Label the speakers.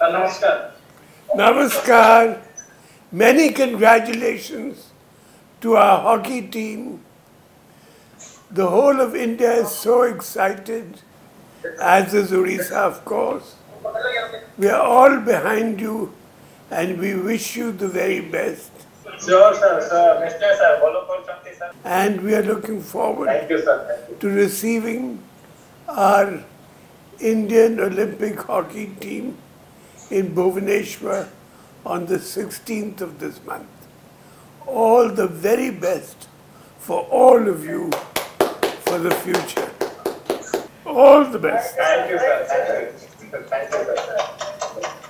Speaker 1: Namaskar.
Speaker 2: Namaskar. Many congratulations to our hockey team. The whole of India is so excited, as is Orissa, of course. We are all behind you and we wish you the very best.
Speaker 1: Sure, sir, sir. Mr. Sir, follow for something, sir.
Speaker 2: And we are looking forward
Speaker 1: Thank you, sir. Thank you.
Speaker 2: to receiving our Indian Olympic hockey team in Bhubaneswar on the 16th of this month. All the very best for all of you for the future. All the best.
Speaker 1: Thank you, sir. Thank you. Thank you, sir.